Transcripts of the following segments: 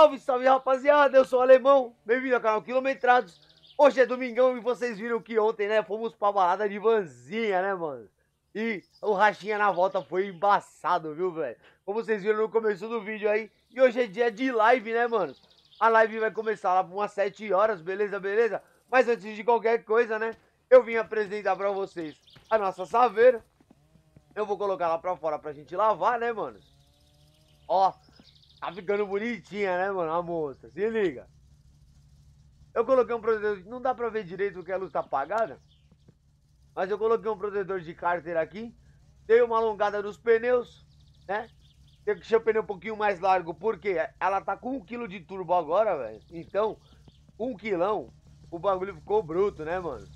Salve, salve rapaziada, eu sou o Alemão, bem-vindo ao canal Quilometrados. Hoje é domingão e vocês viram que ontem, né, fomos pra balada de vanzinha, né, mano? E o rachinha na volta foi embaçado, viu, velho? Como vocês viram no começo do vídeo aí. E hoje é dia de live, né, mano? A live vai começar lá por umas 7 horas, beleza, beleza? Mas antes de qualquer coisa, né, eu vim apresentar pra vocês a nossa saveira. Eu vou colocar lá pra fora pra gente lavar, né, mano? Ó, tá ficando bonitinha, né, mano, a moça. Se liga. Eu coloquei um protetor, não dá pra ver direito porque a luz tá apagada. Mas eu coloquei um protetor de cárter aqui. Dei uma alongada nos pneus, né? Deixei o pneu um pouquinho mais largo, porque ela tá com um quilo de turbo agora, velho. Então, um quilão, o bagulho ficou bruto, né, mano?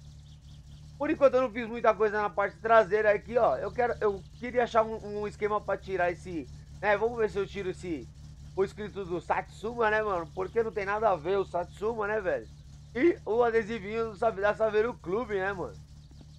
Por enquanto eu não fiz muita coisa na parte traseira aqui, ó. Eu quero, eu queria achar um, um esquema pra tirar esse, né? Vamos ver se eu tiro esse, o escrito do Satsuma, né, mano? Porque não tem nada a ver o Satsuma, né, velho? E o adesivinho da Saveiro Clube, né, mano?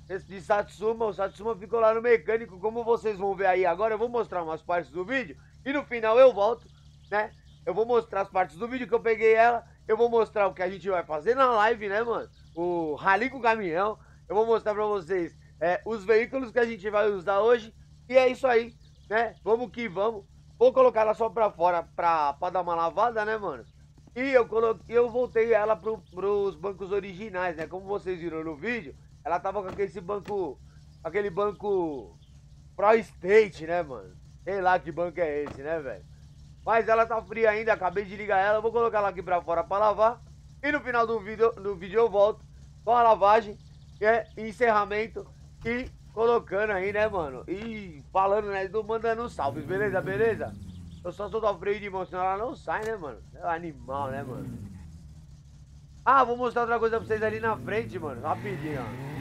Esse de Satsuma, o Satsuma ficou lá no mecânico, como vocês vão ver aí agora, eu vou mostrar umas partes do vídeo e no final eu volto, né? Eu vou mostrar as partes do vídeo que eu peguei ela, eu vou mostrar o que a gente vai fazer na live, né, mano? O rally com o caminhão, eu vou mostrar pra vocês é, os veículos que a gente vai usar hoje e é isso aí, né? Vamos que vamos. Vou colocar ela só pra fora pra, pra dar uma lavada, né, mano? E eu, coloquei, eu voltei ela pro, pros bancos originais, né? Como vocês viram no vídeo, ela tava com aquele banco. Aquele banco. Pro State, né, mano? Sei lá que banco é esse, né, velho? Mas ela tá fria ainda, acabei de ligar ela. Vou colocar ela aqui pra fora pra lavar. E no final do vídeo, do vídeo eu volto com a lavagem, é encerramento. E colocando aí, né, mano? E falando, né? Mandando salves, beleza, beleza? Eu só solto o freio de mão, senão ela não sai, né, mano? É um animal, né, mano? Ah, vou mostrar outra coisa pra vocês ali na frente, mano. Rapidinho, ó.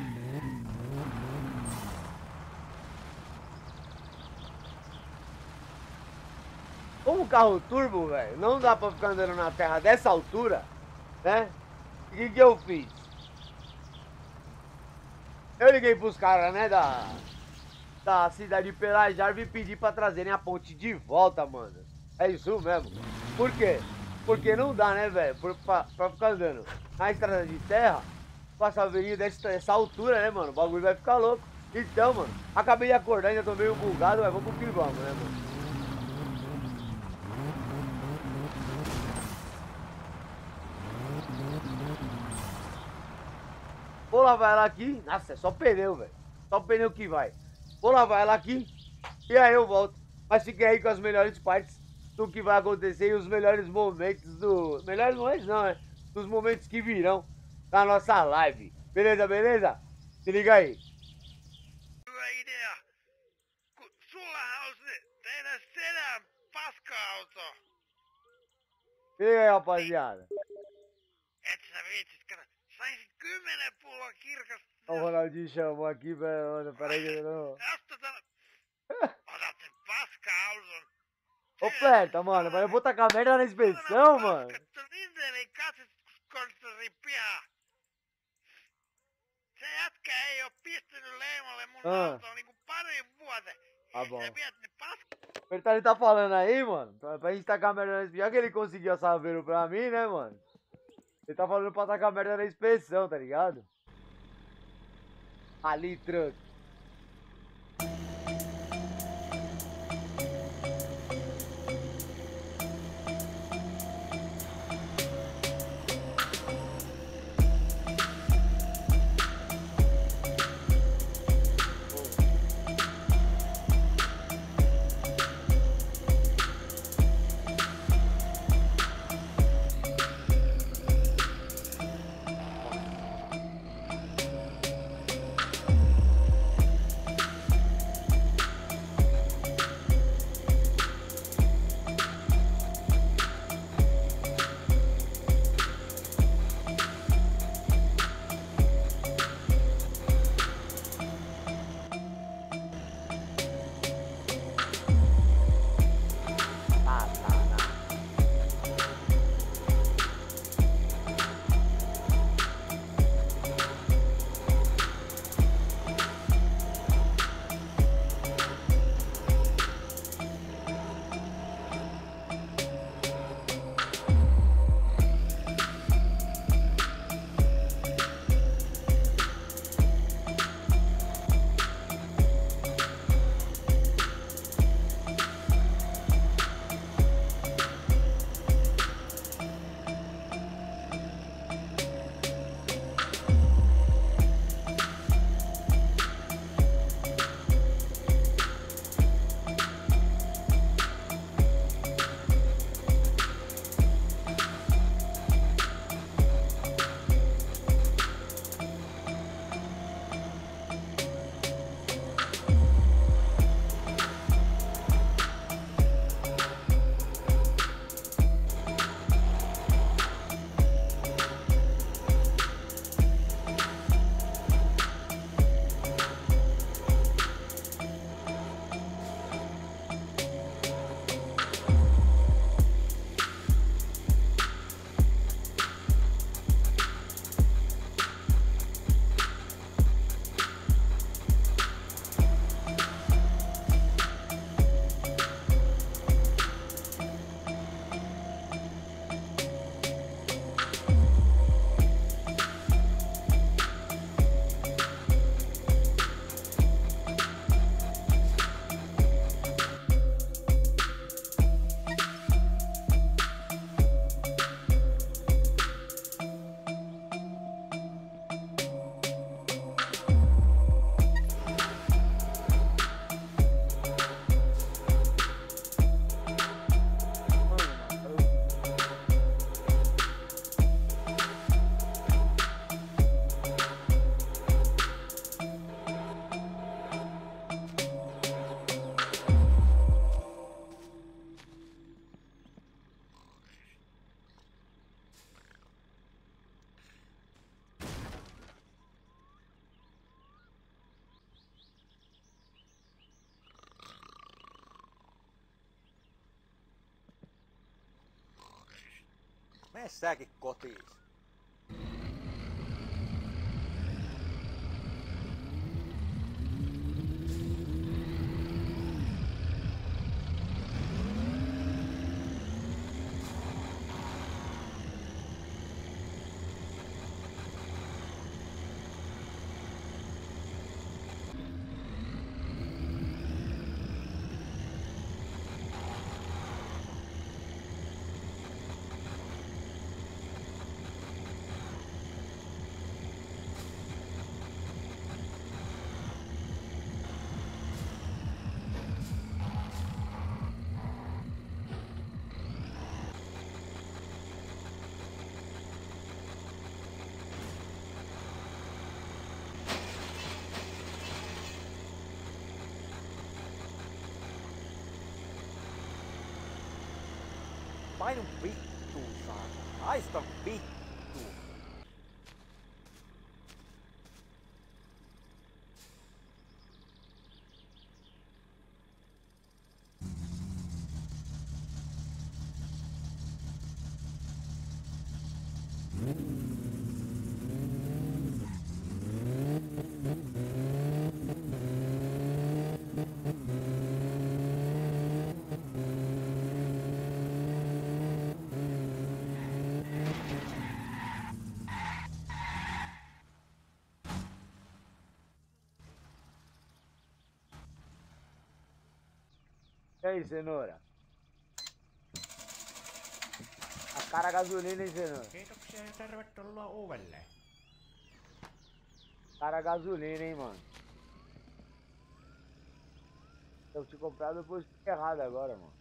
Como carro turbo, velho, não dá pra ficar andando na terra dessa altura, né? O que, que eu fiz? Eu liguei pros caras, né, da, da cidade de Pelajar e pedi pra trazerem a ponte de volta, mano. É isso mesmo. Por quê? Porque não dá, né, velho, pra, pra, ficar andando na estrada de terra, com a saveirinha dessa, altura, né, mano? O bagulho vai ficar louco. Então, mano, acabei de acordar, ainda tô meio bugado, mas vamos que vamos, né, mano? Vou lavar ela aqui. Nossa, é só pneu, velho. Só pneu que vai. Vou lavar ela aqui e aí eu volto. Mas fiquem aí com as melhores partes do que vai acontecer e os melhores momentos do... Melhores momentos não, né? Dos momentos que virão na nossa live. Beleza, beleza? Se liga aí. E aí, rapaziada? Kymmenen pulloa kirkasta. O Ronaldinho chamou aqui, velho. Peraí que não. Otat sen paska-auton. Ô, Flerta, mano, mas eu vou tacar merda na inspeção, mano. Se jätkä ei oo pistänyt leimalle mun Ah. autoa niinku parin vuoteen. Tá bom. Ele tá, ele tá falando aí, mano, pra, pra gente tacar merda na. Já que ele conseguiu a saveiro pra mim, né, mano? Ele tá falando pra tacar merda na inspeção, tá ligado? Ali, truck. Mene säkin kotiin. Painun vittuun saata. Haista vittu. E aí, cenoura? A cara a gasolina, hein, cenoura? Kiitoksia ja tervetuloa uudelleen. Cara a gasolina, hein, mano? Eu te comprar depois errado agora, mano.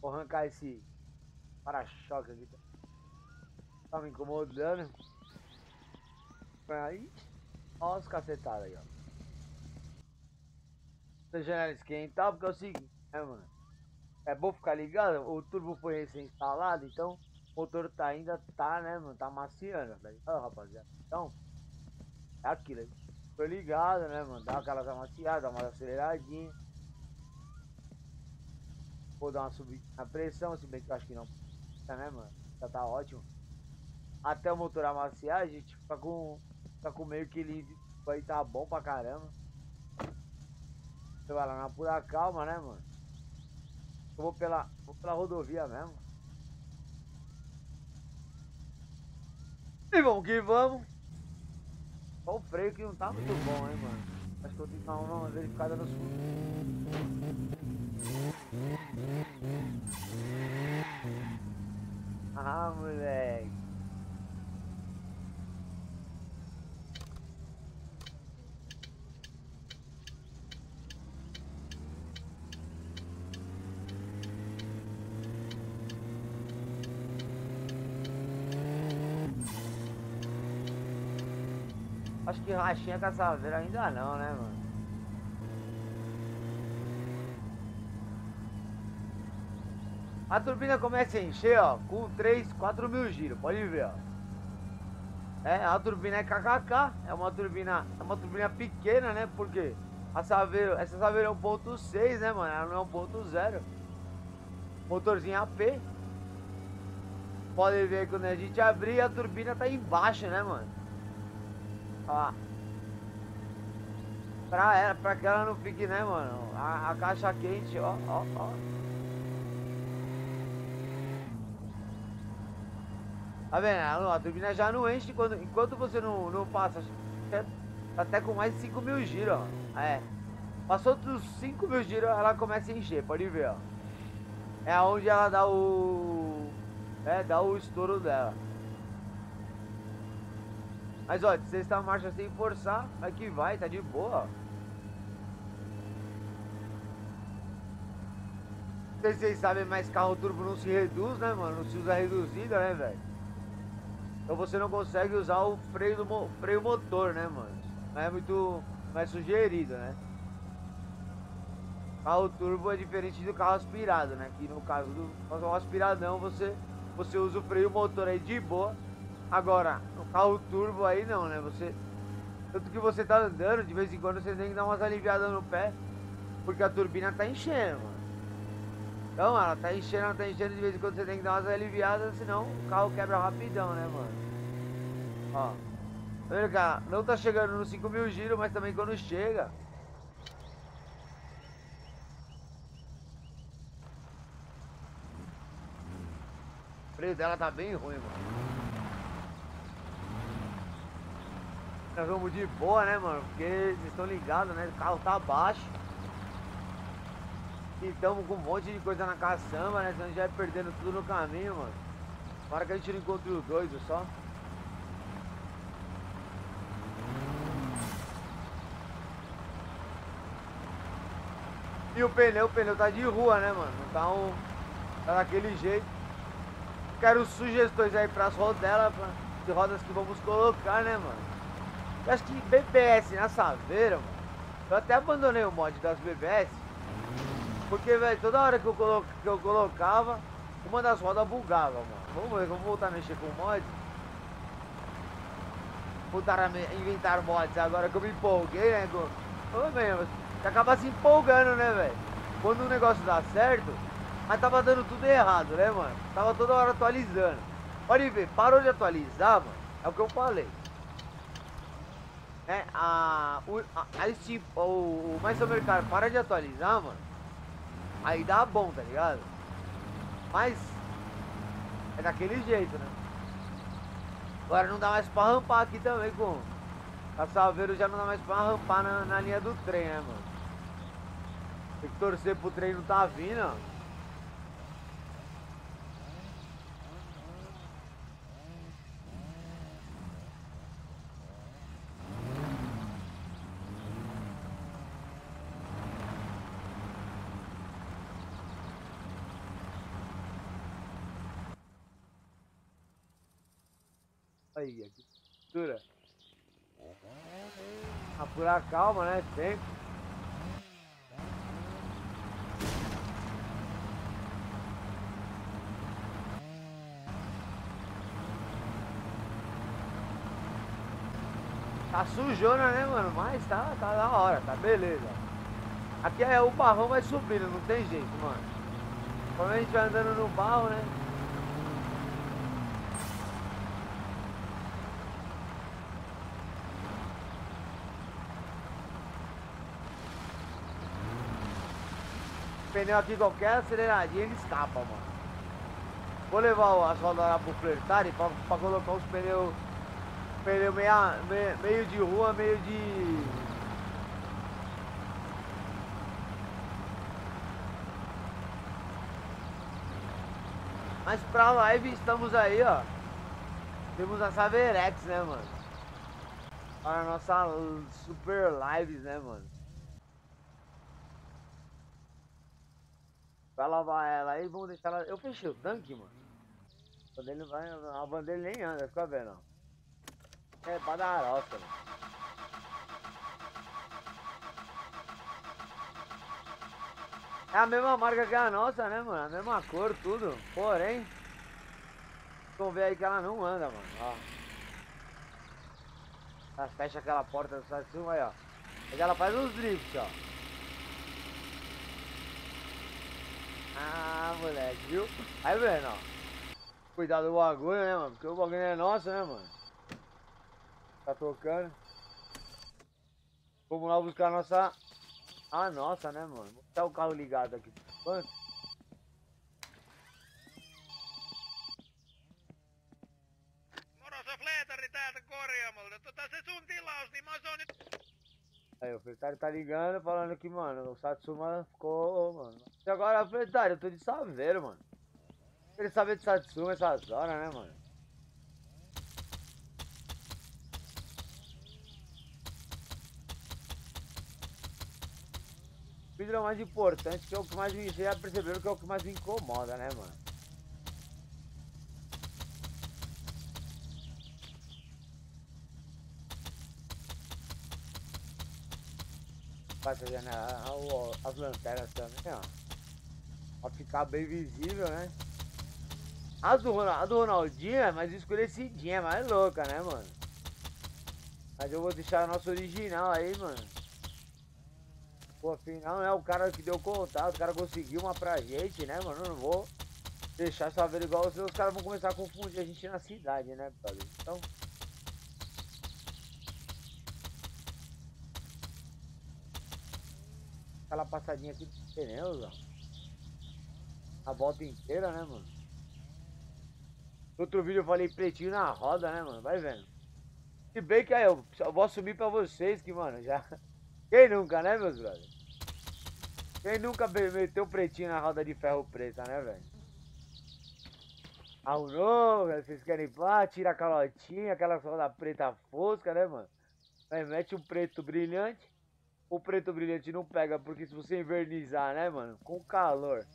Vou arrancar esse para-choque aqui. Tá- me incomodando. Aí, ó os cacetados aí, ó. Deixando ela esquentar, porque é o seguinte, né, mano? É bom ficar ligado, o turbo foi recém-instalado, então o motor tá ainda tá, né, mano? Tá maciando, tá ligado, rapaziada? Então, é aquilo aí. Foi ligado, né, mano? Dá aquela amaciada, dá uma aceleradinha. Vou dar uma subida na pressão, se bem que eu acho que não. Tá, né, mano? Já tá ótimo. Até o motor amaciar, a gente fica com, fica com meio equilíbrio. Aí tá bom pra caramba. Você vai lá na pura calma, né, mano? Eu vou pela, vou pela rodovia mesmo. E vamos que vamos. Só o freio que não tá muito bom, hein, mano. Acho que eu tenho que dar uma verificada no sul. Ah, moleque. Acho que rachinha caçaveira ainda não, né, mano? A turbina começa a encher, ó, com 3, 4 mil giros, pode ver, ó. É, a turbina é KKK, é uma turbina, é uma turbina pequena, né, porque a Saveiro, essa Saveiro é 1.6, né, mano, ela não é 1.0. Motorzinho AP. Pode ver quando a gente abrir, a turbina tá embaixo, né, mano. Ó. Pra, ela, pra que ela não fique, né, mano? A, a caixa quente, ó, ó, ó. Tá vendo? A, turbina já não enche quando, enquanto você não, não passa. Tá até com mais de 5 mil giros, ó. É. Passou dos 5 mil giros, ela começa a encher, pode ver, ó. É onde ela dá o. É, dá o estouro dela. Mas ó, se você está marcha sem forçar, aqui vai, tá de boa. se vocês sabem, mas carro turbo não se reduz, né, mano? Não se usa reduzida, né, velho? Então você não consegue usar o freio, do freio motor, né, mano? Não é muito. Não é sugerido, né? Carro turbo é diferente do carro aspirado, né? Que no caso do carro aspiradão você, você usa o freio motor aí de boa. Agora, no carro turbo aí não, né? Você, Tanto que você tá andando, de vez em quando você tem que dar umas aliviadas no pé, porque a turbina tá enchendo, mano. Então, ela tá enchendo, ela tá enchendo, de vez em quando você tem que dar umas aliviadas, senão o carro quebra rapidão, né, mano? Ó. Tá vendo, cara? Não tá chegando nos 5 mil giros, mas também quando chega... O freio dela tá bem ruim, mano. Nós vamos de boa, né, mano? Porque vocês estão ligados, né? O carro tá baixo. E estamos com um monte de coisa na caçamba, né? Senão a gente vai perdendo tudo no caminho, mano. Para que a gente não encontre os doidos só. E o pneu, o pneu tá de rua, né, mano? Não tá um. Tá daquele jeito. Quero sugestões aí pras rodelas, pra, de rodas que vamos colocar, né, mano? Eu acho que BBS na Saveira, mano. Eu até abandonei o mod das BBS. Porque, velho, toda hora que eu, colo que eu colocava, uma das rodas bugava, mano. Vamos ver, vamos voltar a mexer com o mod. Voltar a inventar mods agora que eu me empolguei, né? Ô, mesmo, você acaba se empolgando, né, velho? Quando o negócio dá certo, mas tava dando tudo errado, né, mano? Tava toda hora atualizando. Pode ver, parou de atualizar, mano. É o que eu falei. É, a, o, a, a Steam, o, o Mais Mercado para de atualizar, mano. Aí dá bom, tá ligado? Mas é daquele jeito, né? Agora não dá mais pra rampar aqui também com. A Salveiro já não dá mais pra rampar na, na linha do trem, né, mano? Tem que torcer pro trem não tá vindo, ó. Aí, aqui. Dura. Apurar calma, né? Sempre. Tá sujona, né, mano? Mas tá, tá da hora, tá beleza. Aqui é o barrão vai subindo, não tem jeito, mano. Quando a gente vai andando no barro, né? Pneu aqui qualquer aceleradinha ele escapa, mano. Vou levar as rodas lá pro flertare pra, pra colocar os pneus pneu meia, meio de rua, meio de. Mas pra live estamos aí, ó. Temos a Saverex, né, mano? Para a nossa super lives, né, mano? Vai lavar ela aí, vamos deixar ela. Eu fechei o tanque, mano. A bandeira, vai, a bandeira nem anda, fica vendo. É badaroça, mano. É a mesma marca que a nossa, né, mano? A mesma cor, tudo. Porém, vamos ver aí que ela não anda, mano. Ó. Ela fecha aquela porta do Samsung aí, ó. Ela faz uns drifts, ó. Ah, moleque, viu? Aí, vendo, ó. Cuidado do bagulho, né, mano? Porque o bagulho é nosso, né, mano? Tá tocando. Vamos lá buscar a nossa... A nossa, né, mano? Vou botar o carro ligado aqui. Quanto? Moro se fletari täältä korjaamolta. Tota se sun tilaus, niin mä oon nyt... Aí, o Fretário tá ligando falando que, mano, o Satsuma ficou, mano. E agora, Fretário, eu tô de saveiro, mano. Ele saber de Satsuma essas horas, né, mano? É o mais importante, que é o que mais me... Você já percebeu que é o que mais me incomoda, né, mano? As lanternas também, ó. Pra ficar bem visível, né? A do, a do Ronaldinho é mais escurecidinha, é mais louca, né, mano? Mas eu vou deixar a nossa original aí, mano. Pô, afinal, né? O cara que deu contato, o cara conseguiu uma pra gente, né, mano? Eu não vou deixar essa ver igual, senão os caras vão começar a confundir a gente na cidade, né, brother? Então. Aquela passadinha aqui dos pneus, ó. A volta inteira, né, mano? No outro vídeo eu falei pretinho na roda, né, mano? Vai vendo. Se bem que aí eu, eu vou assumir pra vocês que, mano, já. Quem nunca, né, meus brothers? Quem nunca meteu pretinho na roda de ferro preta, né, velho? Arrumou, velho. Vocês querem pá, tira a calotinha, aquela roda preta fosca, né, mano? Aí mete um preto brilhante. O preto brilhante não pega, porque se você invernizar, né, mano? Com calor.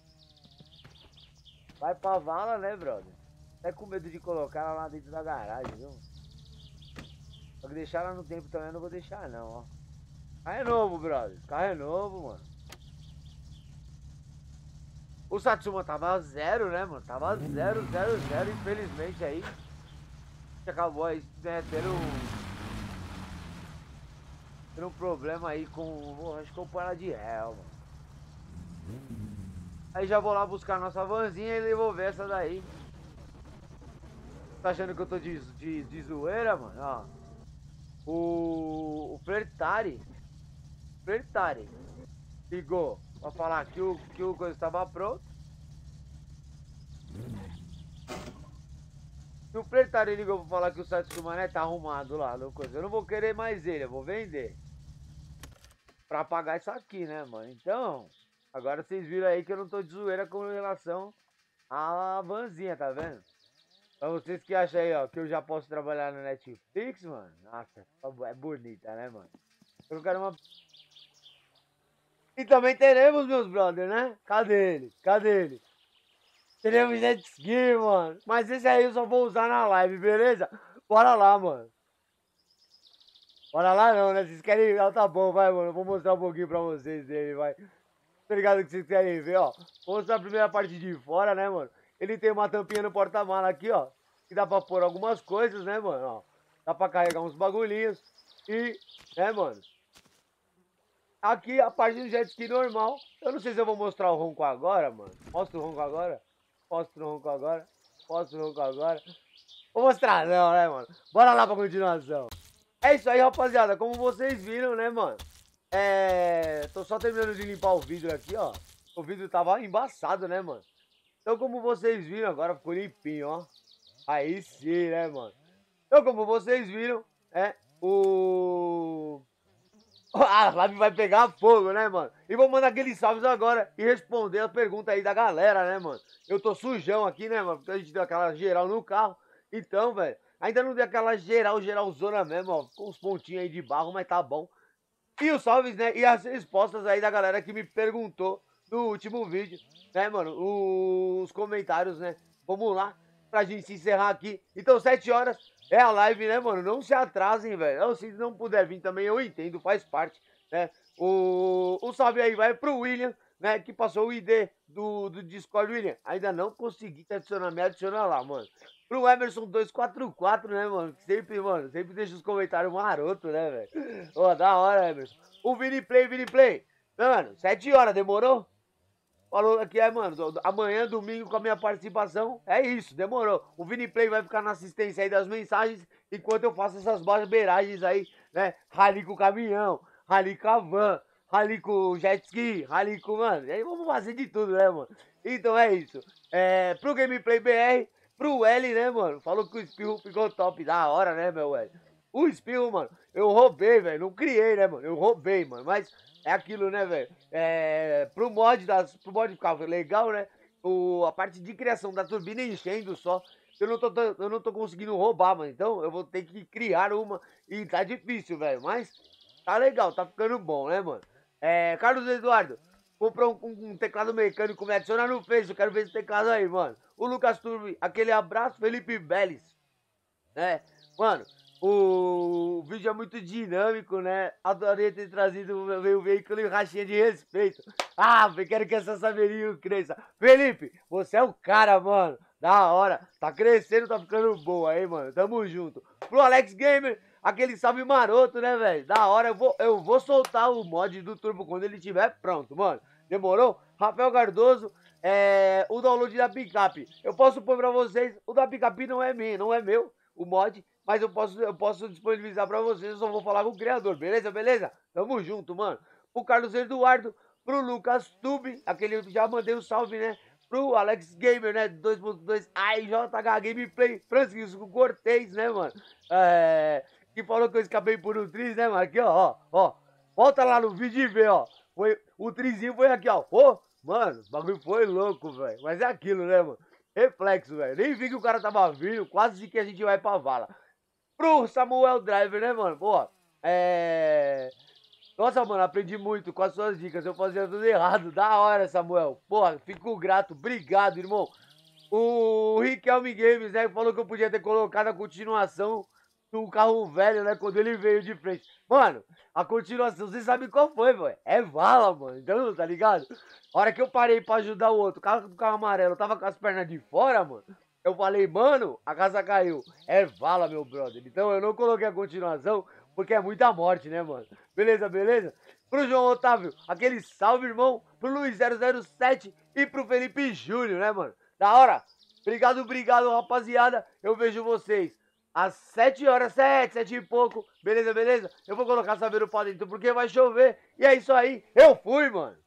Vai pra vala, né, brother? Até com medo de colocar ela lá dentro da garagem, viu? Só que deixar ela no tempo também eu não vou deixar, não, ó. Carro é novo, brother. Carro é novo, mano. O Satsuma tava zero, né, mano? Tava zero, zero, zero. Infelizmente aí. Acabou aí, né, tendo Tendo um problema aí com... Acho que com para de réu, mano. Aí já vou lá buscar nossa vanzinha e devolver essa daí. Tá achando que eu tô de, de, de zoeira, mano? Ó. O, o Flertari. Flertari. Ligou pra falar que o, que o coisa estava pronto. O Flertari ligou pra falar que o site do Mané tá arrumado lá. Coisa. Eu não vou querer mais ele, eu vou vender. Pra pagar isso aqui, né, mano? Então, agora vocês viram aí que eu não tô de zoeira com relação à vanzinha, tá vendo? Pra vocês que acham aí, ó, que eu já posso trabalhar no Netflix, mano. Nossa, é bonita, né, mano? Eu quero uma. E também teremos, meus brothers, né? Cadê ele? Cadê ele? Teremos jet ski, mano. Mas esse aí eu só vou usar na live, beleza? Bora lá, mano. Bora lá não, né? Vocês querem... Ah, tá bom, vai, mano. Eu vou mostrar um pouquinho pra vocês dele, vai. Tá ligado que vocês querem ver, ó. Vou mostrar a primeira parte de fora, né, mano? Ele tem uma tampinha no porta-mala aqui, ó. Que dá pra pôr algumas coisas, né, mano? Ó, dá pra carregar uns bagulhinhos. E, né, mano? Aqui a parte do jet ski normal. Eu não sei se eu vou mostrar o ronco agora, mano. Mostra o ronco agora. Mostra o ronco agora. Mostra o ronco agora. Vou mostrar não, né, mano? Bora lá pra continuação. É isso aí, rapaziada. Como vocês viram, né, mano? É... Tô só terminando de limpar o vidro aqui, ó. O vidro tava embaçado, né, mano? Então, como vocês viram, agora ficou limpinho, ó. Aí sim, né, mano? Então, como vocês viram, é o... A live vai pegar fogo, né, mano? E vou mandar aqueles salves agora e responder a pergunta aí da galera, né, mano? Eu tô sujão aqui, né, mano? Porque a gente deu aquela geral no carro. Então, velho, ainda não deu aquela geral, geralzona mesmo, ó. Com os pontinhos aí de barro, mas tá bom. E os salves, né? E as respostas aí da galera que me perguntou no último vídeo, né, mano? Os comentários, né? Vamos lá, pra gente se encerrar aqui. Então, 7 horas é a live, né, mano? Não se atrasem, velho. Se não puder vir também, eu entendo, faz parte, né? O, o salve aí vai pro William, né? Que passou o ID do, do Discord, William. Ainda não consegui te adicionar, me adiciona lá, mano. Pro Emerson 244, né, mano? Sempre, mano, sempre deixa os comentários maroto, né, velho? Ó, da hora, Emerson. O Vini Play, Vini Play. Mano, 7 horas, demorou? Falou aqui, é, mano, amanhã, domingo, com a minha participação. É isso, demorou. O Vini Play vai ficar na assistência aí das mensagens, enquanto eu faço essas barbeiragens aí, né? Rally com o caminhão, rally com a van, rally com o jet ski, rally com, mano. Aí vamos fazer de tudo, né, mano? Então é isso. É, pro Gameplay BR, pro L, né, mano? Falou que o espirro ficou top, da hora, né, meu L? O espirro, mano, eu roubei, velho. Não criei, né, mano? Eu roubei, mano. Mas é aquilo, né, velho? É, pro mod das, pro mod ficar legal, né? O, a parte de criação da turbina enchendo só. Eu não, tô, eu não tô conseguindo roubar, mano. Então eu vou ter que criar uma. E tá difícil, velho. Mas tá legal, tá ficando bom, né, mano? É, Carlos Eduardo, comprou um, um, teclado mecânico, me adiciona no Face. Eu quero ver esse teclado aí, mano. O Lucas Turbi, aquele abraço, Felipe Beles. É, mano, o vídeo é muito dinâmico, né? Adorei ter trazido o veículo e rachinha de respeito. Ah, quero que essa Saveirinho cresça. Felipe, você é o cara, mano. Da hora. Tá crescendo, tá ficando boa aí, mano. Tamo junto. Pro Alex Gamer, Aquele salve maroto, né, velho? Da hora, eu vou, eu vou soltar o mod do Turbo quando ele estiver pronto, mano. Demorou? Rafael Cardoso, é, o download da picape. Eu posso pôr pra vocês, o da picape não é meu, não é meu, o mod, mas eu posso, eu posso disponibilizar pra vocês, eu só vou falar com o criador, beleza, beleza? Tamo junto, mano. O Carlos Eduardo, pro Lucas Tube, aquele já mandei um salve, né? Pro Alex Gamer, né? 2.2 AIJH Gameplay, Francisco Cortez, né, mano? É, que falou que eu escapei por um triz, né, mano? Aqui, ó, ó, ó. Volta lá no vídeo e vê, ó. Foi, o trizinho foi aqui, ó. Ô, mano, o bagulho foi louco, velho. Mas é aquilo, né, mano? Reflexo, velho. Nem vi que o cara tava vindo, quase que a gente vai pra vala. Pro Samuel Driver, né, mano? Pô, é. Nossa, mano, aprendi muito com as suas dicas. Eu fazia tudo errado. Da hora, Samuel. Porra, fico grato. Obrigado, irmão. O Riquelme Games, né? Falou que eu podia ter colocado a continuação do carro velho, né? Quando ele veio de frente. Mano, a continuação, você sabe qual foi, velho? É vala, mano. Então, tá ligado? A hora que eu parei pra ajudar o outro, o carro do carro amarelo tava com as pernas de fora, mano. Eu falei, mano, a casa caiu. É vala, meu brother. Então eu não coloquei a continuação, porque é muita morte, né, mano? Beleza, beleza? Pro João Otávio, aquele salve, irmão. Pro Luiz 007 e pro Felipe Júnior, né, mano? Da hora. Obrigado, obrigado, rapaziada. Eu vejo vocês às 7 horas, 7, 7 e pouco. Beleza, beleza? Eu vou colocar saber o dentro porque vai chover. E é isso aí. Eu fui, mano.